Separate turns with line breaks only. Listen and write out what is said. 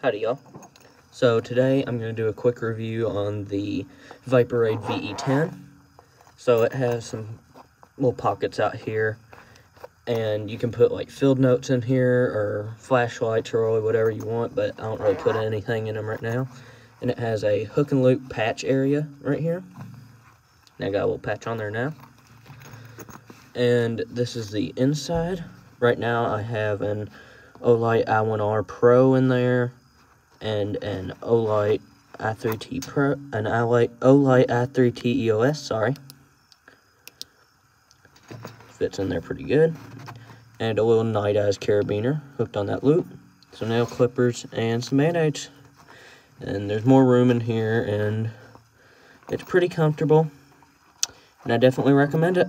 Howdy y'all. So today I'm going to do a quick review on the Viperade VE10. So it has some little pockets out here and you can put like field notes in here or flashlights or whatever you want but I don't really put anything in them right now. And it has a hook and loop patch area right here. And I got a little patch on there now. And this is the inside. Right now I have an Olight i1R Pro in there and an Olight i3T Pro, an Olight, Olight i3T EOS, sorry. Fits in there pretty good. And a little Nite Ize carabiner hooked on that loop. Some nail clippers and some band-aids. And there's more room in here and it's pretty comfortable. And I definitely recommend it.